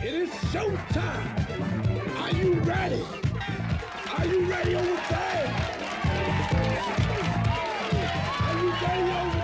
It is showtime. Are you ready? Are you ready to there? Are you ready